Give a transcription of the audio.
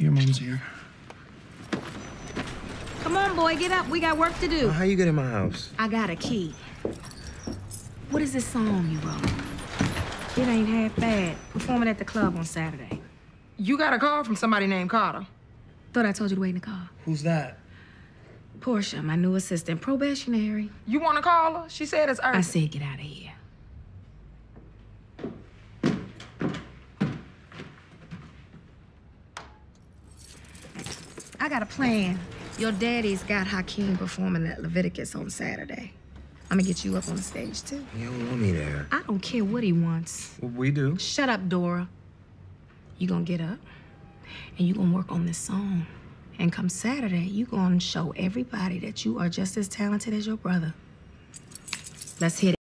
Ramon's here. Come on, boy, get up. We got work to do. How you get in my house? I got a key. What is this song you wrote? It ain't half bad. Performing at the club on Saturday. You got a call from somebody named Carter. Thought I told you to wait in the car. Who's that? Porsha, my new assistant, probationary. You want to call her? She said it's urgent. I said get out of here. I got a plan. Your daddy's got Hakeem performing at Leviticus on Saturday. I'm gonna get you up on the stage too. You don't want me there. I don't care what he wants. Well, we do. Shut up, Dora. You gonna get up and you gonna work on this song. And come Saturday, you gonna show everybody that you are just as talented as your brother. Let's hit it.